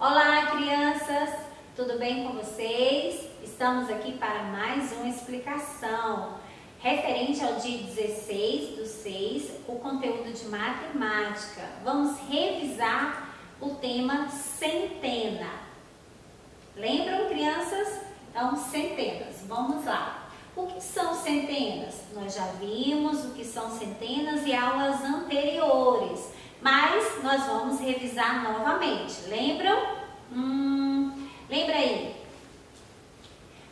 Olá, crianças! Tudo bem com vocês? Estamos aqui para mais uma explicação referente ao dia 16 do 6, o conteúdo de matemática. Vamos revisar o tema centena. Lembram, crianças? Então, centenas. Vamos lá. O que são centenas? Nós já vimos o que são centenas e aulas anteriores. Mas nós vamos revisar novamente. Lembram? Hum, lembra aí?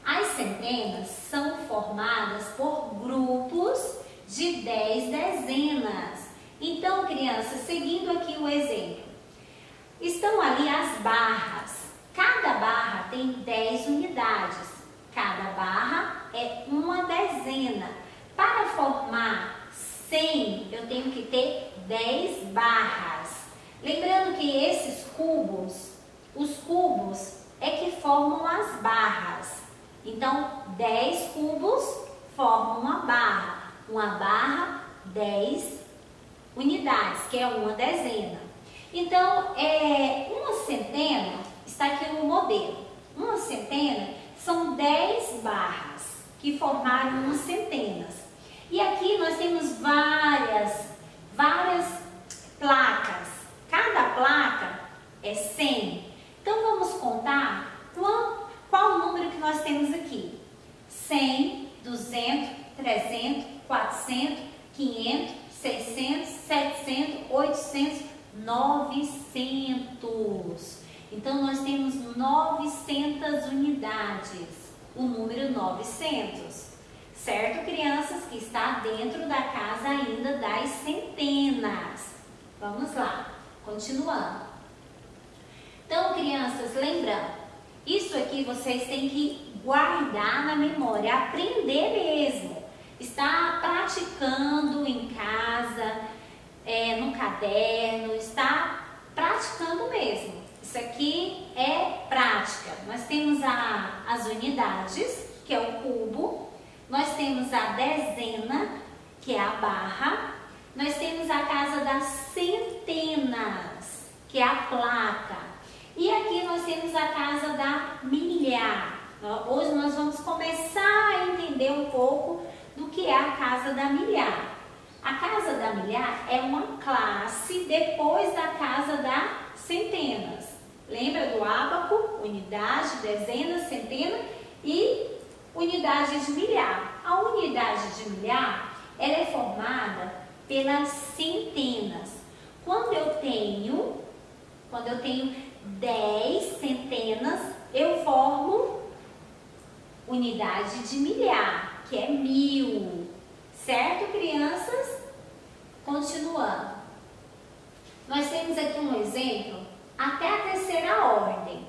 As centenas são formadas por grupos de 10 dezenas. Então, crianças, seguindo aqui o exemplo. Estão ali as barras. Cada barra tem 10 unidades. Cada barra é uma dezena. Para formar 100, eu tenho que ter 10 barras. Lembrando que esses cubos, os cubos é que formam as barras. Então, 10 cubos formam uma barra. Uma barra, 10 unidades, que é uma dezena. Então, é, uma centena, está aqui no modelo. Uma centena são 10 barras que formaram uma centenas. E aqui nós temos várias, várias placas. Cada placa é 100. Então vamos contar qual, qual o número que nós temos aqui. 100, 200, 300, 400, 500, 600, 700, 800, 900. Então nós temos 900 unidades. O número 900 certo, crianças, que está dentro da casa ainda das centenas. Vamos lá, continuando. Então, crianças, lembrando, isso aqui vocês têm que guardar na memória, aprender mesmo. Está praticando em casa, é, no caderno, está praticando mesmo. Isso aqui é prática. Nós temos a, as unidades, que é o cubo, nós temos a dezena, que é a barra. Nós temos a casa das centenas, que é a placa. E aqui nós temos a casa da milhar. Hoje nós vamos começar a entender um pouco do que é a casa da milhar. A casa da milhar é uma classe depois da casa da centenas. Lembra do ábaco? Unidade, dezena, centena e unidade de milhar. A unidade de milhar ela é formada pelas centenas. Quando eu tenho, quando eu tenho 10 centenas, eu formo unidade de milhar, que é mil. Certo, crianças? Continuando. Nós temos aqui um exemplo até a terceira ordem,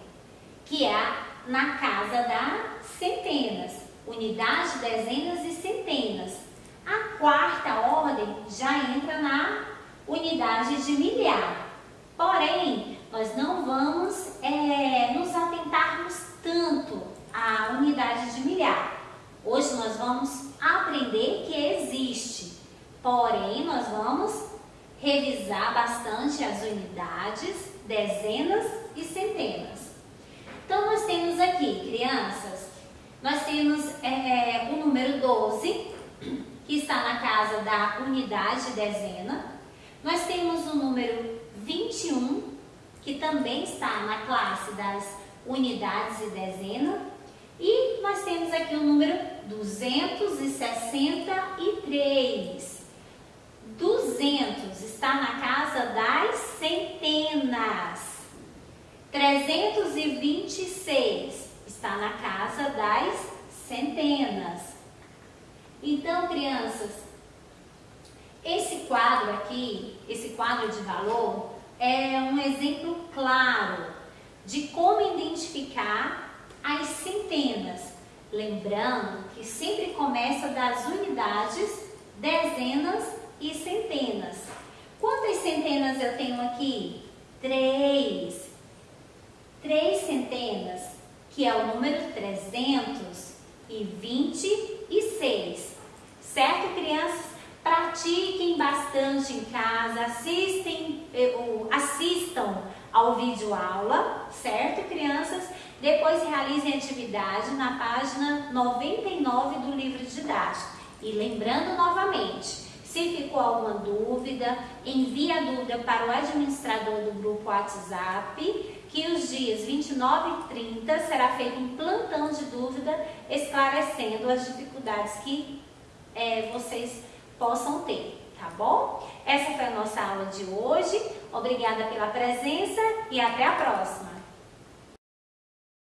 que é na casa da centenas, unidade, dezenas e centenas. A quarta ordem já entra na unidade de milhar. Porém, nós não vamos é, nos atentarmos tanto à unidade de milhar. Hoje nós vamos aprender que existe. Porém, nós vamos revisar bastante as unidades, dezenas e centenas. Então, nós temos aqui, crianças, nós temos é, o número 12, que está na casa da unidade dezena. Nós temos o número 21, que também está na classe das unidades e dezena. E nós temos aqui o número 263. 200 está na casa das centenas. 326 está na casa das centenas. Então, crianças, esse quadro aqui, esse quadro de valor, é um exemplo claro de como identificar as centenas. Lembrando que sempre começa das unidades, dezenas e centenas. Quantas centenas eu tenho aqui? Três. Três centenas que é o número 326. Certo, crianças? Pratiquem bastante em casa, assistem, eh, assistam ao vídeo aula, certo, crianças? Depois realizem atividade na página 99 do livro didático. E lembrando novamente, se ficou alguma dúvida, envie a dúvida para o administrador do grupo WhatsApp, que os dias 29 e 30 será feito um plantão de dúvida, esclarecendo as dificuldades que é, vocês possam ter, tá bom? Essa foi a nossa aula de hoje. Obrigada pela presença e até a próxima!